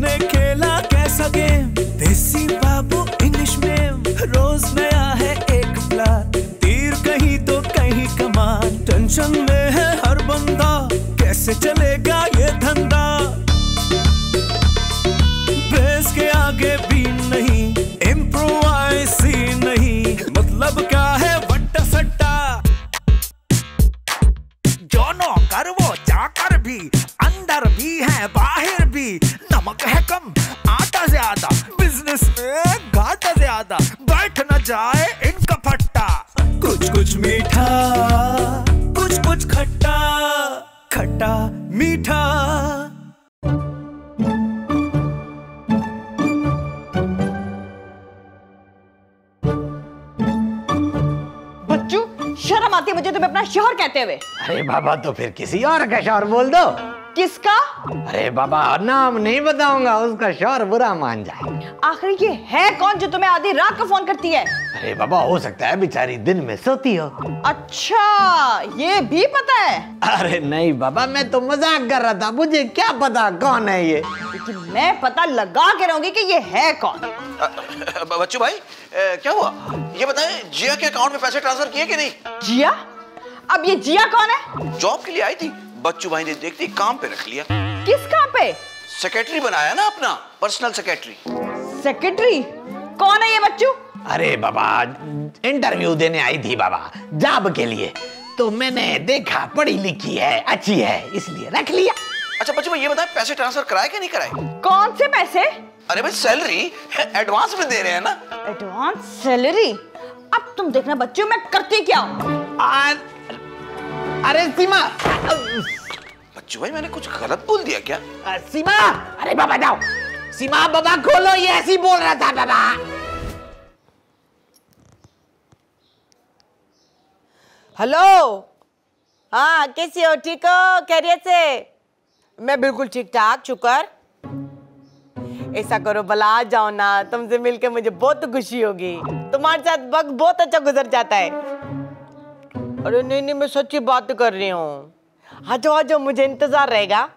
हमने खेला कैसा गेम? देसी बाबू इंग्लिश में। रोज नया है एक प्लान। तीर कहीं तो कहीं कमान टेंशन में है हर बंदा। कैसे चलेगा ये धंधा? बिज़नेस में घाटा ज़्यादा बैठ न जाए इनका फट्टा। कुछ कुछ मीठा कुछ कुछ खट्टा खट्टा मीठा। बच्चू शर्म आती है मुझे तुम्हें अपना शोहर कहते हुए। अरे बाबा तो फिर किसी और का शौहर बोल दो। किसका? अरे बाबा नाम नहीं बताऊँगा उसका शोर बुरा मान जाए। आखिर ये है कौन जो तुम्हें आधी रात को फ़ोन करती है? अरे बाबा हो सकता है बेचारी दिन में सोती हो। अच्छा ये भी पता है। अरे नहीं बाबा मैं तो मज़ाक कर रहा था मुझे क्या पता कौन है ये? लेकिन मैं पता लगा के रहूँगी कि ये है कौन। बच्चू भाई ए, क्या हुआ? ये बताएँ जिया के अकाउंट में पैसे ट्रांसफ़र किए कि नहीं? जिया? अब ये जिया कौन है? जॉब के लिए आई थी। बच्चू भाई ने देखती काम पे रख लिया। किस काम पे? सेक्रेटरी बनाया ना अपना पर्सनल सेक्रेटरी सेक्रेटरी कौन है ये बच्चू? अरे बाबा इंटरव्यू देने आई थी बाबा जॉब के लिए। तो मैंने देखा पढ़ी लिखी है अच्छी है इसलिए रख लिया। अच्छा बच्चू भाई ये बताएँ पैसे ट्रांसफ़र कराए कि नहीं कराए? कौन से पैसे? अरे भाई सैलरी एडवांस में दे रहे हैं ना। एडवांस सैलरी अब तुम देखना बच्चों मैं करती क्या हूँ? अरे सीमा। बच्चू भाई मैंने कुछ गलत बोल दिया क्या? अ, सीमा। अरे बाबा जाओ। सीमा बाबा खोलो ये ऐसी बोल रहा था बाबा। हेलो। हाँ कैसी हो? ठीक हो? खैरियत से? मैं बिल्कुल ठीक ठाक शुक्र। ऐसा करो भला आ जाओ ना। तुमसे मिलके मुझे बहुत खुशी होगी। तुम्हारे साथ वक्त बहुत अच्छा गुजर जाता है। अरे नहीं नहीं मैं सच्ची बात कर रही हूँ। आ जाओ आ जाओ मुझे इंतज़ार रहेगा।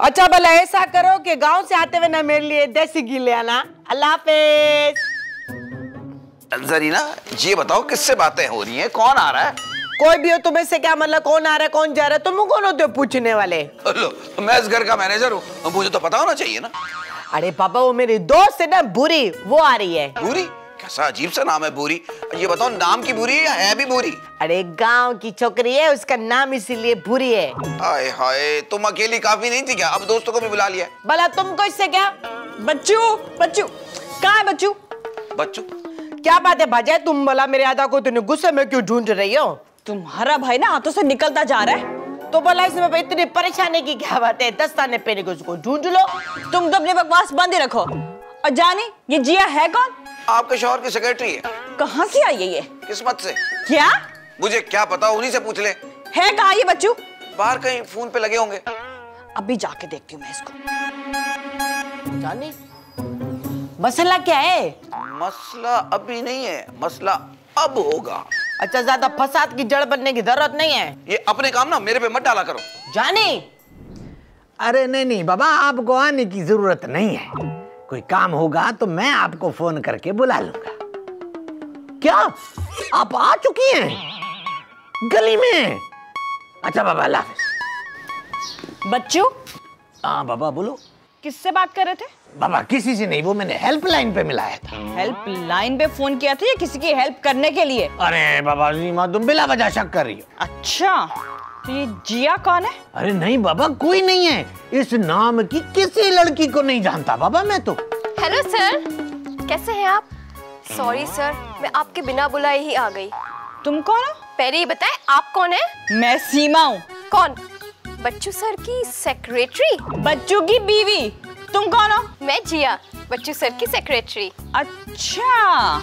अच्छा भला ऐसा करो कि गाँव से आते हुए ना मेरे लिए देसी घी ले आना। अल्लाह हाफिज। जरीना ये बताओ किससे बातें हो रही हैं? कौन आ रहा है? कोई भी हो तुम्हें से क्या मतलब कौन आ रहा है कौन जा रहा है? तुम कौन होते हो पूछने वाले? लो मैं इस घर का मैनेजर हूँ। मुझे तो पता होना चाहिए ना। अरे पापा वो मेरी दोस्त है ना बुरी वो आ रही है। बुरी? कैसा अजीब सा नाम है बुरी ये बताओ नाम की बुरी है या है भी बुरी अरे गाँव की छोकरी है उसका नाम इसीलिए बुरी है। हाय हाय तुम अकेली काफ़ी नहीं थी क्या? अब दोस्तों को भी बुला लिया। भला तुमको इससे क्या? बच्चू बच्चू कहाँ है बच्चू? बच्चू? क्या बात है भाजा? तुम बोला मेरे आदा को तुमने गुस्से में क्यों ढूंढ रही हो? तुम्हारा भाई ना हाथों से निकलता जा रहा है। तो बोला इसमें इतनी परेशानी की क्या बात है? दस्ताने पहने के उसको ढूंढ लो। तुम तो अपनी बकवास बंद ही रखो। और जानी ये जिया है कौन? आपके शोहर की सेक्रेटरी है। कहाँ से आई है ये? किस्मत से। क्या? मुझे क्या पता उन्हीं से पूछ ले। है कहा ये बच्चू? बाहर कहीं फ़ोन पे लगे होंगे। अभी जाके देखती हूँ मैं इसको। जानी। मसला क्या है? मसला अभी नहीं है मसला अब होगा। अच्छा ज़्यादा फसाद की जड़ बनने की ज़रूरत नहीं है। ये अपने काम ना मेरे पे मत डाला करो। जानी। अरे नहीं नहीं बाबा आपको आने की ज़रूरत नहीं है। कोई काम होगा तो मैं आपको फ़ोन करके बुला लूँगा। क्या? आप आ चुकी हैं? गली में? अच्छा बाबा अल्लाह। बच्चू? हाँ बाबा बोलो। किससे बात कर रहे थे? बाबा किसी से नहीं वो मैंने हेल्पलाइन पे मिलाया था। हेल्पलाइन पे फ़ोन किया था या किसी की हेल्प करने के लिए? अरे बाबा रीमा तुम बिला वजह शक कर रही हो। अच्छा। तो ये जिया कौन है? अरे नहीं बाबा कोई नहीं है। इस नाम की किसी लड़की को नहीं जानता बाबा मैं तो। हेलो सर कैसे हैं आप? सॉरी सर मैं आपके बिना बुलाए ही आ गई। तुम कौन हो? पहले ये बताएँ आप कौन है? मैं सीमा हूँ। कौन? बच्चू सर की सेक्रेटरी बच्चू की बीवी। तुम कौन हो? मैं जिया बच्चू सर की सेक्रेटरी अच्छा।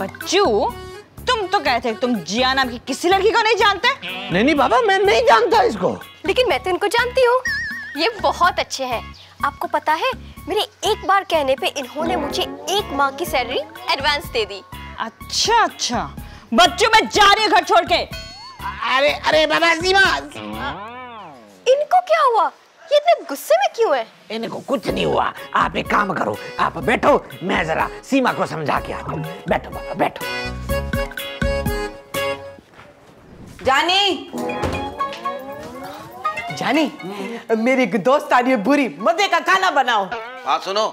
बच्चू तुम तो कहते तुम जिया नाम की किसी लड़की को नहीं जानते। नहीं नहीं बाबा मैं नहीं जानता इसको। लेकिन मैं तो इनको जानती हूँ। ये बहुत अच्छे हैं। आपको पता है मेरे एक बार कहने पे इन्होंने मुझे एक माह की सैलरी एडवांस दे दी। अच्छा अच्छा। बच्चों मैं जा रही हूँ घर छोड़ के। अरे अरे बाबा सीमा। इनको क्या हुआ? ये इतने गुस्से में क्यों है? इनको कुछ नहीं हुआ। आप एक काम करो आप बैठो मैं जरा सीमा को समझा के आता हूँ। बैठो बाबा बैठो। जानी। जानी मेरी एक दोस्त आ रही है बुरी मज़े का खाना बनाओ। हाँ सुनो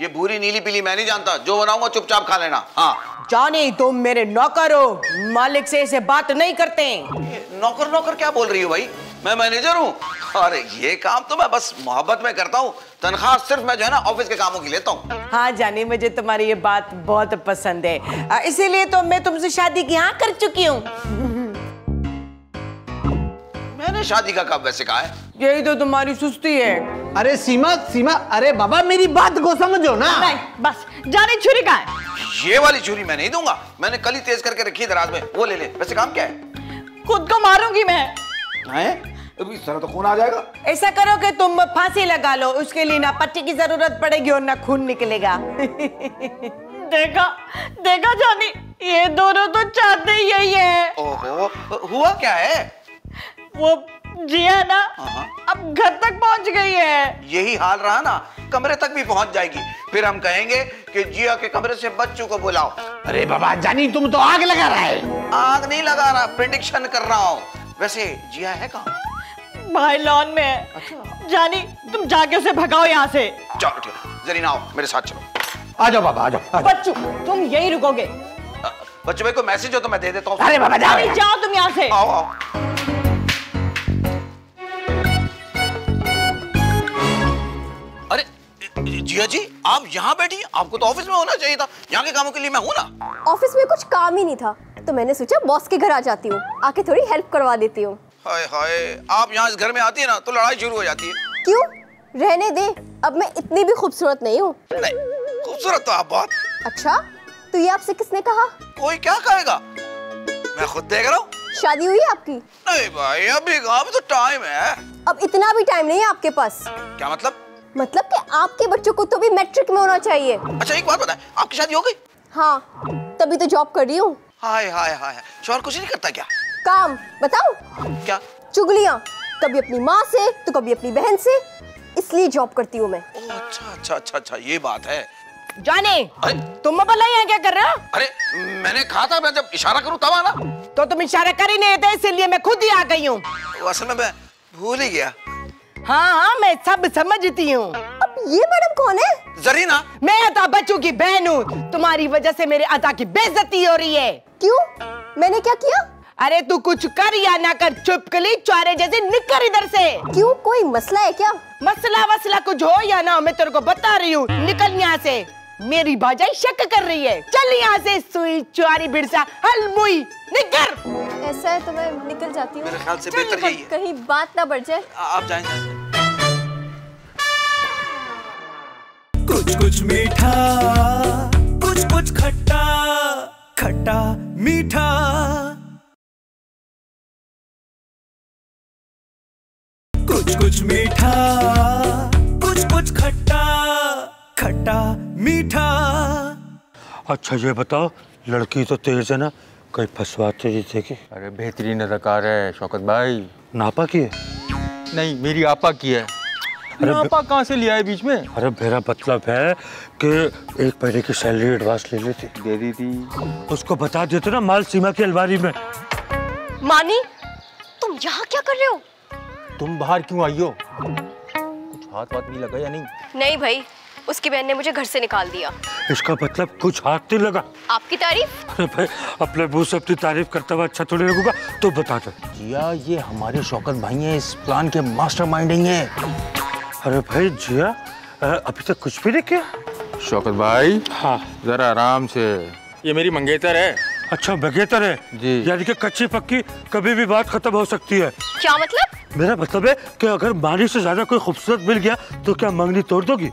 ये भूरी नीली पीली मैं नहीं जानता जो बनाऊँगा चुपचाप खा लेना हाँ। जानी तुम मेरे नौकर हो मालिक से ऐसे बात नहीं करते। नौकर नौकर क्या बोल रही हो भाई? मैं मैनेजर हूँ। अरे ये काम तो मैं बस मोहब्बत में करता हूँ तनख्वाह सिर्फ़ मैं जो है ना ऑफ़िस के कामों की लेता हूँ। हाँ जानी मुझे तुम्हारी ये बात बहुत पसंद है। इसीलिए तो मैं तुमसे शादी की हाँ कर चुकी हूँ। मैंने शादी का कब वैसे कहा है? यही तो तुम्हारी सुस्ती है। अरे सीमा सीमा अरे बाबा मेरी बात को समझो ना। नहीं बस जानी छुरी कहाँ है? ये वाली छुरी मैं नहीं दूँगा। मैंने कल ही तेज करके रखी दराज में। वो ले ले वैसे काम क्या है? खुद को मारूँगी मैं। हैं? अभी इस तरह तो खून आ जाएगा। ऐसा करो कि तुम फांसी लगा लो। उसके लिए ना पट्टी की ज़रूरत पड़ेगी और ना खून निकलेगा। देखा देखा जानी ये दोनों तो चाहते ही यही है। ओहो हुआ क्या है? वो जिया ना हाँ। अब घर तक पहुँच गई है। यही हाल रहा ना कमरे तक भी पहुँच जाएगी। फिर हम कहेंगे कि जिया के कमरे से बच्चों को बुलाओ। अरे बाबा जानी तुम तो आग लगा रहा है। आग नहीं लगा रहा प्रिडिक्शन कर रहा हूँ। वैसे जिया है कहाँ? भाई लॉन में है। जानी तुम जाके उसे भगाओ यहाँ से। चलो ठीक है। जरीना आओ मेरे साथ चलो। आ जाओ बाबा आ जाओ बच्चू तुम यही रुकोगे। बच्चों भाई को मैसेज हो तो मैं दे देता हूँ। अरे बाबा जाओ जाओ तुम यहाँ से। आओ आओ। जिया जी आप यहाँ बैठी आपको तो ऑफ़िस में होना चाहिए था। यहाँ के कामों के लिए मैं हूँ ना। ऑफ़िस में कुछ काम ही नहीं था तो मैंने सोचा बॉस के घर आ जाती हूँ आके थोड़ी हेल्प करवा देती हूँ। हाय हाय आप यहाँ इस घर में आती है ना तो लड़ाई शुरू हो जाती है। क्यों? रहने दे अब मैं इतनी भी खूबसूरत नहीं हूँ। नहीं खूबसूरत तो आप बहुत। अच्छा तो ये आपसे किसने कहा? कोई क्या कहेगा? मैं खुद देख रहा हूँ। शादी हुई आपकी? नहीं भाई अभी अभी तो टाइम है। अब इतना भी टाइम नहीं है आपके पास। क्या मतलब? मतलब कि आपके बच्चों को तो भी मैट्रिक में होना चाहिए। अच्छा एक बात बताए आपकी शादी हो गई? हाँ तभी तो जॉब कर रही हूँ। हाय हाय हाय शोर कुछ नहीं करता क्या? काम बताओ। क्या? चुगलियाँ कभी अपनी माँ से तो कभी अपनी बहन से। इसलिए जॉब करती हूँ मैं। ओ अच्छा अच्छा अच्छा अच्छा ये बात है। जाने अरे। तुम भला यहाँ क्या कर रहे हो? अरे मैंने कहा था मैं जब इशारा करूँ तब आना। तो तुम इशारा कर ही नहीं थे इसीलिए मैं खुद ही आ गई हूँ। असल में मैं भूल ही गया। हाँ हाँ मैं सब समझती हूँ। अब ये मैडम कौन है? जरीना। मैं अता बच्चों की बहन हूँ। तुम्हारी वजह से मेरे अता की बेजती हो रही है। क्यों? मैंने क्या किया? अरे तू कुछ कर या ना कर चुपकली चारे जैसे निकल इधर से। क्यों? कोई मसला है क्या? मसला वसला कुछ हो या ना हो, मैं तेरे को बता रही हूँ। निकल यहाँ से। मेरी भाजाई शक कर रही है। चल यहाँ से सुई चुआरी बिरसा हलमुई निकर। ऐसा है तो मैं निकल जाती हूँ। मेरे ख्याल से बेहतर यही है। कहीं बात ना बढ़ जाए। आप जाएँ। जाएँ कुछ कुछ मीठा कुछ कुछ खट्टा खट्टा मीठा। कुछ कुछ मीठा कुछ कुछ खट्टा। खट्टा मीठा। अच्छा ये बताओ लड़की तो तेज है ना? कहीं फंसवाते जी थे कि? अरे बेहतरीन अदाकार है शौकत भाई। नापा की है? नहीं मेरी आपा की है। अरे आपा कहाँ से लिया है बीच में? अरे मेरा मतलब है कि एक महीने की सैलरी एडवांस ले लेती। दे दी थी। उसको बता देते ना माल सीमा की अलमारी में। मानी तुम यहाँ क्या कर रहे हो? तुम बाहर क्यों आई हो? कुछ हाथ वाथ नहीं लगा या नहीं? नहीं भाई उसकी बहन ने मुझे घर से निकाल दिया। इसका मतलब कुछ हाथ नहीं लगा। आपकी तारीफ़? अरे भाई अपने मुँह से अपनी तारीफ़ करता हुआ अच्छा थोड़ी लगूँगा तो बता दो। जिया ये हमारे शौकत भाई हैं इस प्लान के मास्टर माइंडिंग है। अरे भाई जिया अभी तक कुछ भी नहीं किया? शौकत भाई हाँ। जरा आराम से। ये मेरी मंगेतर है। अच्छा बगेतर है? जी। यानी कि कच्ची पक्की कभी भी बात खत्म हो सकती है। क्या मतलब? मेरा मतलब है कि अगर मानी से ज़्यादा कोई खूबसूरत मिल गया तो क्या मंगनी तोड़ दोगी?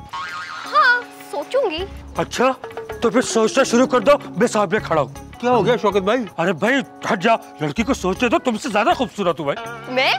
सोचूँगी। अच्छा तो फिर सोचना शुरू कर दो मैं सामने खड़ा हूँ। क्या हो गया शौकत भाई? अरे भाई हट जाओ लड़की को सोचने दो तुमसे ज़्यादा खूबसूरत हूँ भाई। मैं?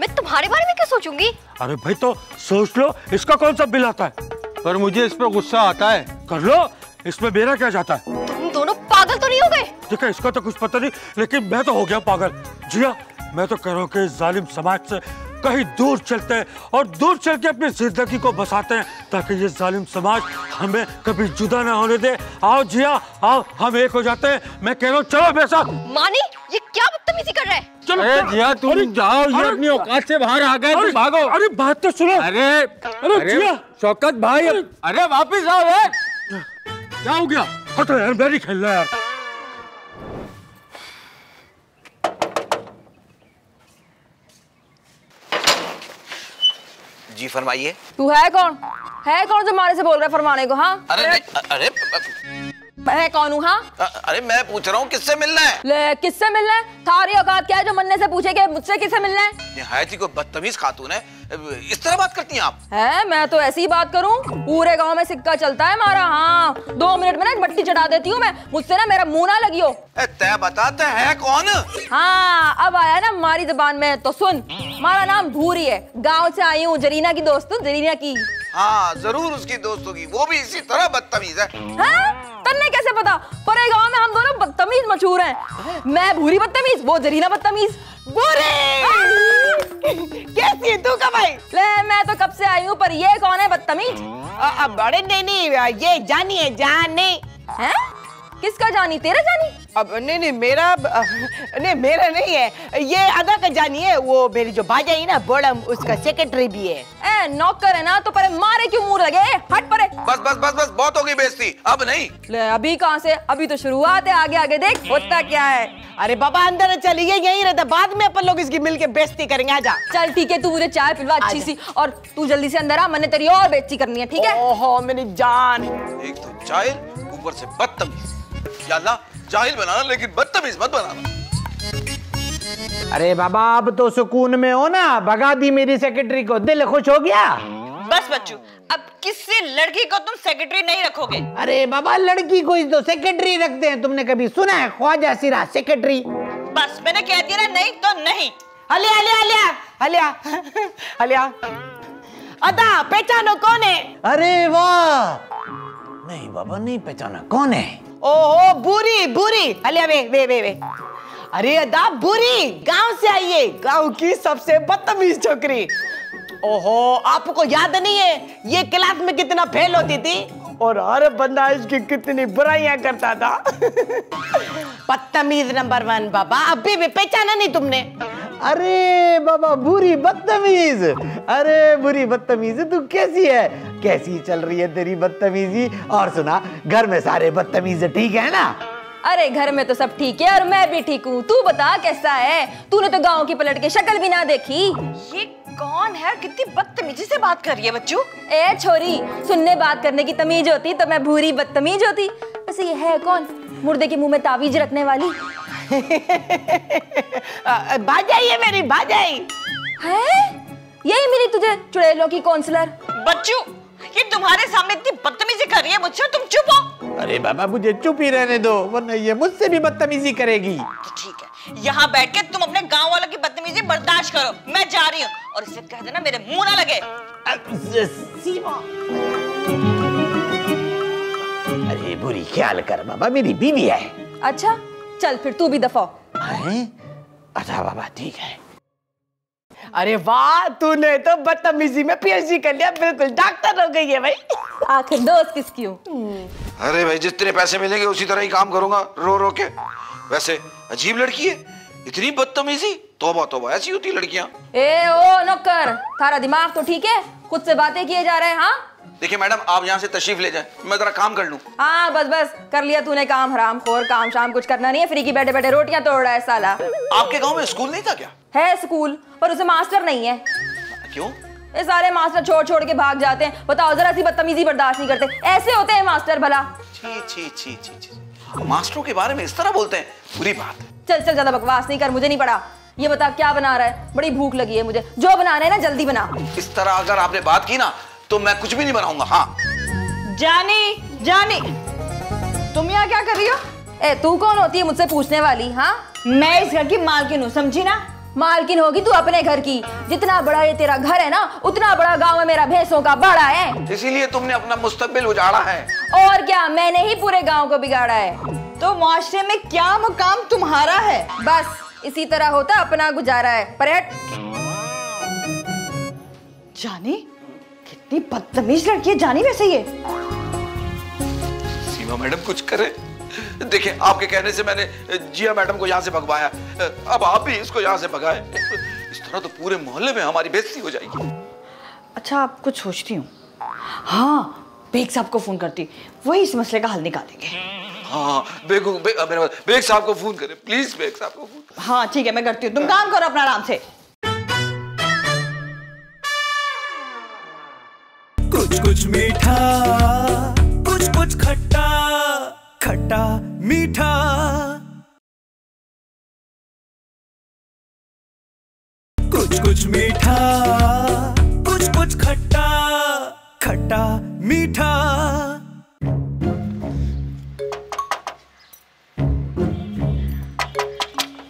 मैं तुम्हारे बारे में क्या सोचूँगी? अरे भाई तो सोच लो इसका कौन सा बिल आता है? पर मुझे इस पर गुस्सा आता है। कर लो इसमें मेरा क्या जाता है? तुम दोनों पागल तो नहीं हो गए? देखा इसका तो कुछ पता नहीं लेकिन मैं तो हो गया पागल। जिया मैं तो कह रहा हूँ कि जालिम समाज से कहीं दूर चलते हैं और दूर चल के अपनी ज़िंदगी को बसाते हैं ताकि ये जालिम समाज हमें कभी जुदा ना होने दे। आओ जिया आओ हम एक हो जाते हैं। मैं कह रहा हूँ चलो मेरे साथ मानी ये क्या बदतमीजी कर रहा है? चलो अरे जिया तुम अरे, जाओ ये अरे, अपनी औकात से बाहर आ गए तुम भागो। अरे बात तो सुनो। अरे अरे, जिया। शौकत भाई अरे। वापिस आओ यार क्या हो गया? हटो यार मैं नहीं खेल रहा यार। जी फरमाइए। तू है कौन? है कौन जो मारे से बोल रहा है फरमाने को हाँ? अरे अरे, अरे, अरे, अरे है कौन हूँ हाँ? अरे मैं पूछ रहा हूँ किससे मिलना है? ले किससे मिलना है? थारी औकात क्या है जो मनने से पूछे कि मुझसे किससे मिलना है? निहायत ही कोई बदतमीज खातून है। इस तरह बात करती हैं आप? है मैं तो ऐसी ही बात करूँ पूरे गाँव में सिक्का चलता है हमारा हाँ। दो मिनट में ना मट्टी चढ़ा देती हूँ मैं मुझसे ना मेरा मुँह ना लगी हो तय बताते है कौन? हाँ अब आया ना हमारी जबान में तो सुन हमारा नाम भूरी है। गाँव से आई हूँ जरीना की दोस्त जरीना की। हाँ ज़रूर उसकी दोस्तों की वो भी इसी तरह बदतमीज है। हाँ? तन्ने कैसे पता? परे गाँव में हम दोनों बदतमीज मशहूर हैं। मैं भूरी बदतमीज वो जरीना बदतमीज। कैसी तू कब आई? ले मैं तो कब से आई हूँ पर ये कौन है बदतमीज? अब बड़े नहीं नहीं ये जानी है जानी। है? किसका जानी? तेरा जानी? अब नहीं नहीं मेरा नहीं मेरा नहीं है। ये अदा का जानी है वो मेरी जो भाजा है ना बड़म उसका सेक्रेटरी भी है। ए नौकर है ना तो परे मारे क्यों मुँह लगे? हट परे। बस बस बस बस बहुत हो गई बेइज्जती। अब नहीं। ले अभी कहाँ से? अभी तो शुरुआत है आगे आगे देख होता क्या है। अरे बाबा अंदर चलिए यहीं रहता। बाद में अपन लोग इसकी मिलके बेइज्जती करेंगे आजा। चल ठीक है तू मुझे चाय पिलवा अच्छी सी और तू जल्दी से अंदर आ मैंने तेरी और बेइज्जती करनी है ठीक है? ओहो मेरी जान। एक तो जाहिल ऊपर से बदतमीज। या अल्लाह जाहिल बनाना लेकिन बदतमीज मत बनाना। अरे बाबा अब तो सुकून में हो ना। भगा दी मेरी सेक्रेटरी को। दिल खुश हो गया। बस बच्चू अब किसी लड़की को तुम सेक्रेटरी नहीं रखोगे। अरे बाबा लड़की को ही तो सेक्रेटरी रखते हैं। तुमने कभी सुना है? ख्वाजा सिरा सेक्रेटरी बस मैंने कह दिया ना नहीं तो नहीं। हलिया हलिया हलिया हलिया हलिया। अदा पहचानो कौन है? अरे वाह! नहीं बाबा नहीं पहचाना। कौन है? ओहो, बुरी बुरी। हलिया वे वे वे वे। अरे, अदा, बुरी। गाँव से आई है। गाँव की सबसे बदतमीज छोकरी। ओहो, आपको याद नहीं है, ये क्लास में कितना फेल होती थी? और हर बंदा इसकी कितनी बुराइयाँ करता था। बदतमीज नंबर वन, बाबा। अभी भी पहचाना नहीं तुमने। अरे बाबा बुरी बदतमीज। अरे बुरी बदतमीज तू कैसी है? कैसी चल रही है तेरी बदतमीजी? और सुना घर में सारे बदतमीज ठीक है ना? अरे घर में तो सब ठीक है और मैं भी ठीक हूँ। तू बता कैसा है? तूने तो गाँव की पलट के शक्ल भी ना देखी। ये कौन है? कितनी बदतमीजी से बात कर रही है बच्चू। ए छोरी सुनने बात करने की तमीज होती तो मैं भूरी बदतमीज होती। वैसे ये है कौन? मुर्दे के मुँह में तावीज रखने वाली। भाजाई है मेरी भाजाई है? यही मिली तुझे चुड़ैलों की काउंसलर बच्चू ये तुम्हारे सामने इतनी बदतमीजी कर रही है मुझसे तुम चुप हो। अरे बाबा मुझे चुप ही रहने दो वरना ये मुझसे भी बदतमीजी करेगी। तो ठीक है यहाँ बैठ के तुम अपने गाँव वालों की बदतमीजी बर्दाश्त करो मैं जा रही हूँ। और इसे कह देना मेरे मुँह ना लगे। सीमा। अरे बुरी ख्याल कर बाबा मेरी बीवी है। अच्छा चल फिर तू भी दफ़ा। हैं? अच्छा बाबा ठीक है। अरे वाह तूने तो बदतमीजी में पीएचडी कर लिया बिल्कुल डॉक्टर हो गई है भाई। आखिर दोस्त किसकी हूँ? अरे भाई जितने पैसे मिलेंगे उसी तरह ही काम करूँगा रो रो के। वैसे अजीब लड़की है इतनी बदतमीजी। तोबा तोबा ऐसी होती लड़कियाँ। ए ओ नौकर थारा दिमाग तो ठीक है? खुद से बातें किए जा रहे हैं हाँ? देखिए मैडम आप यहाँ से तशरीफ़ ले जाएँ। मैं जरा काम कर लूँ। हाँ बस बस। कर लिया तूने काम हराम खोर काम शाम कुछ करना नहीं है। फ्री की बैठे बैठे रोटियाँ तोड़ रहा है साला। आपके गाँव में स्कूल नहीं था क्या? है स्कूल पर उसे मास्टर नहीं है। क्यों? ये सारे मास्टर छोड़ छोड़ के भाग जाते हैं। बताओ जरा सी बदतमीजी बर्दाश्त नहीं करते। ऐसे होते हैं मास्टर भला। छी छी छी छी छी। मास्टरों के बारे में इस तरह बोलते हैं? बुरी बात चल चल ज़्यादा बकवास नहीं कर मुझे नहीं पड़ा ये बता क्या बना रहा है? बड़ी भूख लगी है मुझे। जो बना रहा है ना जल्दी बना। इस तरह अगर आपने बात की ना तो मैं कुछ भी नहीं बनाऊँगा हाँ। जानी जानी। तुम यहाँ क्या कर रही हो? ए तू कौन होती है मुझसे पूछने वाली हाँ? मैं इस घर की मालकिन हूँ समझी ना? मालकिन होगी तू अपने घर की। जितना बड़ा ये तेरा घर है ना उतना बड़ा गाँव में मेरा भैंसों का बड़ा है। इसीलिए तुमने अपना मुस्तकबिल उजाड़ा है। और क्या मैंने ही पूरे गाँव को बिगाड़ा है। तो मुआशरे में क्या मुकाम तुम्हारा है? बस इसी तरह होता अपना गुजारा है। पर जानी कितनी बदतमीज लड़की है जानी वैसे ये। सीमा मैडम कुछ करे। देखिए आपके कहने से मैंने जिया मैडम को यहाँ से भगवाया। अब आप भी इसको यहाँ से भगाए। इस तरह तो पूरे मोहल्ले में हमारी बेइज्जती हो जाएगी। अच्छा आप कुछ सोचती हूँ। हाँ बेग साहब को फ़ोन करती। वही इस मसले का हल निकालेंगे। हाँ बेगू बे, बेग साहब को फ़ोन करें। प्लीज़ बेग साहब को फ़ोन हाँ ठीक है मैं करती हूँ। तुम काम करो अपना आराम से। कुछ मीठा, कुछ कुछ खट्टा खट्टा मीठा। कुछ कुछ मीठा, कुछ कुछ खट्टा खट्टा मीठा।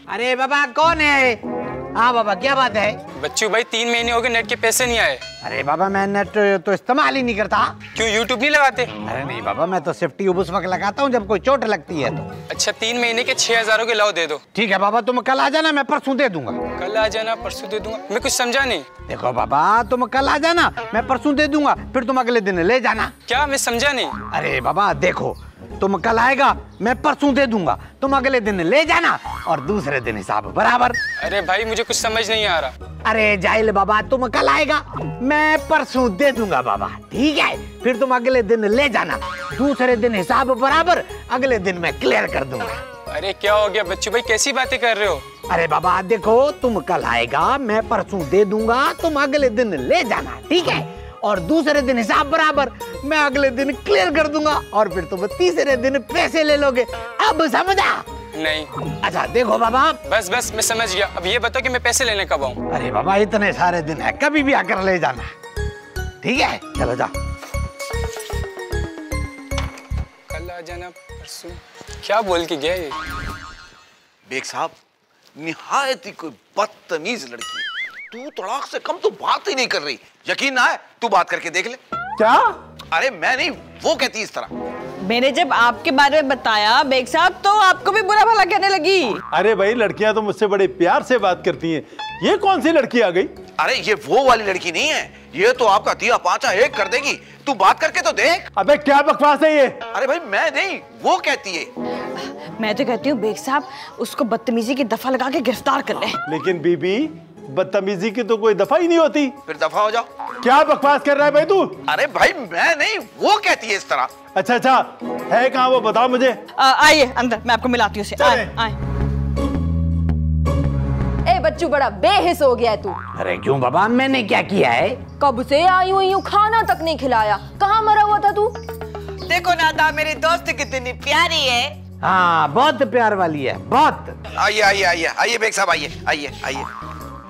अरे बाबा, कौन है? हाँ बाबा क्या बात है? बच्चू भाई तीन महीने हो गए नेट के पैसे नहीं आए। अरे बाबा मैं नेट तो इस्तेमाल ही नहीं करता। क्यों यूट्यूब नहीं लगाते? अरे नहीं बाबा मैं तो सेफ्टी उस वक्त लगाता हूँ जब कोई चोट लगती है तो। अच्छा तीन महीने के छह हज़ारों के लाओ दे दो। ठीक है बाबा तुम कल आ जाना मैं परसों दे दूँगा। कल आ जाना परसों दे दूँगा। मैं कुछ समझा नहीं। देखो बाबा तुम कल आ जाना मैं परसों दे दूँगा फिर तुम अगले दिन ले जाना। क्या? मैं समझा नहीं। अरे बाबा देखो तुम कल आएगा मैं परसों दे दूँगा। तुम अगले दिन ले जाना और दूसरे दिन हिसाब बराबर। अरे भाई मुझे कुछ समझ नहीं आ रहा। अरे जाइल बाबा तुम कल आएगा मैं परसों दे दूँगा बाबा। ठीक है फिर तुम अगले दिन ले जाना। दूसरे दिन हिसाब बराबर अगले दिन मैं क्लियर कर दूँगा। अरे क्या हो गया बच्चू भाई कैसी बातें कर रहे हो? अरे बाबा देखो तुम कल आएगा मैं परसों दे दूँगा तुम अगले दिन ले जाना। ठीक है और दूसरे दिन हिसाब बराबर। मैं अगले दिन क्लियर कर दूँगा और फिर तुम तीसरे दिन पैसे ले लोगे। अब समझा? नहीं। अच्छा देखो बाबा। बस बस मैं समझ गया। अब ये बताओ कि मैं पैसे लेने कब आऊँ? अरे बाबा इतने सारे दिन है कभी भी आकर ले जाना। ठीक है? चलो जाओ। कल आ जाना परसों। क्या बोल के गया ये? बेग साहब निहायत ही कोई बदतमीज लड़की है। तू तड़ाक से कम तो बात ही नहीं कर रही। यकीन ना है तू बात करके देख ले। क्या? अरे मैं नहीं वो कहती इस तरह। मैंने जब आपके बारे में बताया बेग साहब तो आपको भी बुरा भला कहने लगी। अरे भाई लड़कियाँ तो मुझसे बड़े प्यार से बात करती हैं। ये कौन सी लड़की आ गई? अरे ये वो वाली लड़की नहीं है। ये तो आपका दिया पांचा एक कर देगी। तू बात करके तो देख। अबे क्या बकवास है ये? अरे भाई मैं नहीं वो कहती है। मैं तो कहती हूँ बेग साहब उसको बदतमीजी की दफ़ा लगा के गिरफ़्तार कर ले। लेकिन बीबी बदतमीजी की तो कोई दफ़ा ही नहीं होती। फिर दफ़ा हो जाओ। क्या बकवास कर रहा है भाई तू? अरे भाई मैं नहीं वो कहती है इस तरह। अच्छा अच्छा है कहाँ वो बताओ मुझे। आइए अंदर मैं आपको मिलाती हूँ आए आए। ए बच्चू बड़ा बेहिस हो गया है तू। अरे क्यों बाबा मैंने क्या किया है? कब से आई हुई हूँ खाना तक नहीं खिलाया। कहाँ मरा हुआ था तू? देखो नादा मेरी दोस्त कितनी प्यारी है। हाँ बहुत प्यार वाली है बहुत। आइए आइए आइए आइए बेग साहब आइए आइए आइए।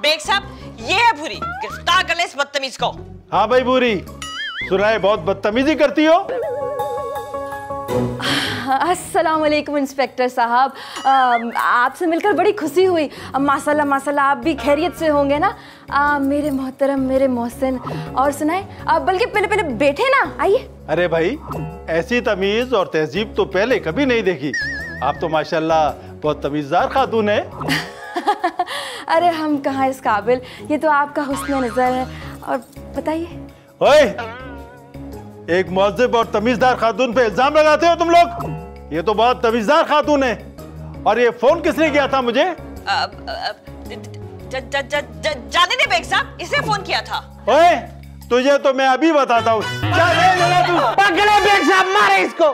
बेग साहब ये है भूरी। गिरफ़्तार कर ले इस बदतमीज को। हाँ भाई बुरी सुनाए बहुत बदतमीजी करती हो। अस्सलाम वालेकुम इंस्पेक्टर साहब। आपसे मिलकर बड़ी खुशी हुई। माशाल्लाह माशाल्लाह आप भी खैरियत से होंगे ना? आ, मेरे मोहतरम मेरे मोहसिन और सुनाए आ, बल्कि पहले पहले बैठे ना आइए। अरे भाई ऐसी तमीज और तहजीब तो पहले कभी नहीं देखी। आप तो माशाल्लाह बहुत तमीजदार खातून है। अरे हम कहाँ इस काबिल? ये तो आपका हुस्न नज़र है। और बताइए। ओए! एक मुहजिब और तमीजदार खातून पे इल्ज़ाम लगाते हो तुम लोग? ये तो बहुत तमीजदार खातून है। और ये फ़ोन किसने किया था मुझे? जाने दे बेग साहब इसने फ़ोन किया था। ओए तुझे तो मैं अभी बताता हूँ। तू। पकड़े बेग साहब मारे इसको।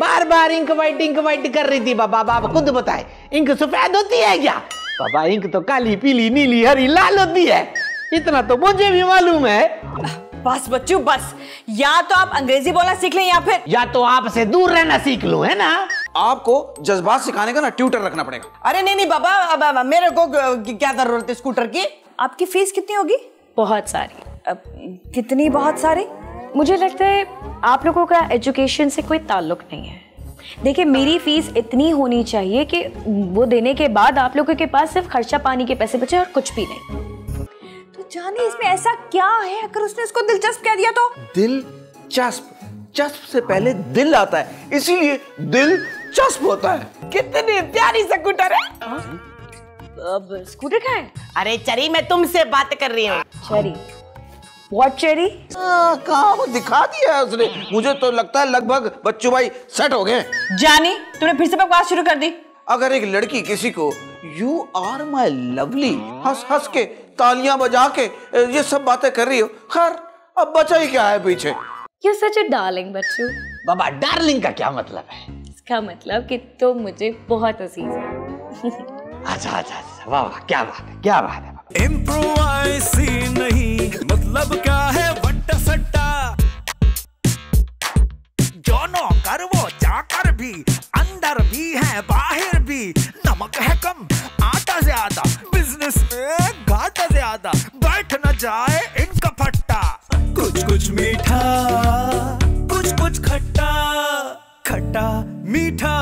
बार बार इंक वाइट इंक वाइट कर रही थी बाबा बाबा खुद बताए। इंक सफ़ेद होती है क्या? बाबा इंक तो काली पीली नीली हरी लाल होती है। इतना तो मुझे भी मालूम है। बस बच्चों बस। या तो आप अंग्रेज़ी बोलना सीख लें या फिर या तो आपसे दूर रहना सीख लो है ना? आपको जज्बात सिखाने का ना ट्यूटर रखना पड़ेगा। अरे नहीं नहीं बाबा अब अब मेरे को क्या ज़रूरत है स्कूटर की? आपकी फ़ीस कितनी होगी? बहुत सारी। अब, कितनी बहुत सारी? मुझे लगता है आप लोगों का एजुकेशन से कोई ताल्लुक नहीं है। देखिए मेरी फ़ीस इतनी होनी चाहिए कि वो देने के बाद आप लोगों के पास सिर्फ़ खर्चा पानी के पैसे बचे और कुछ भी नहीं। तो जाने इसमें ऐसा क्या है? अगर उसने इसको दिलचस्प कह दिया तो? दिल चस्प चस्प से पहले दिल आता है इसीलिए दिल चस्प होता है। कितनी प्यारी स्कूटर है। अब स्कूटर का है अरे चरी मैं तुमसे बात कर रही हूँ। चरी। व्हाट चेरी हाँ, काम दिखा दिया है उसने? मुझे तो लगता है लगभग बच्चू भाई सेट हो गए। जानी तूने फिर से बकवास शुरू कर दी। अगर एक लड़की किसी को यू आर माई लवली हंस हंस के तालियाँ बजा के ये सब बातें कर रही हो खैर अब बचा ही क्या है पीछे? यू सच अ डार्लिंग बच्चू। बाबा डार्लिंग का क्या मतलब है? इसका मतलब कि तुम तो मुझे बहुत अज़ीज़ हो। अच्छा अच्छा अच्छा वाह वाह क्या बात है क्या बात है इम्प्रोवाइसी नहीं। मतलब क्या है वट सट्टा। जोनो कर वो जाकर भी, अंदर भी है, बाहर भी। नमक है कम, आटा ज़्यादा बिज़नेस में घाटा ज़्यादा। बैठ न जाए इनका फट्टा। कुछ कुछ मीठा, कुछ कुछ खट्टा खट्टा मीठा।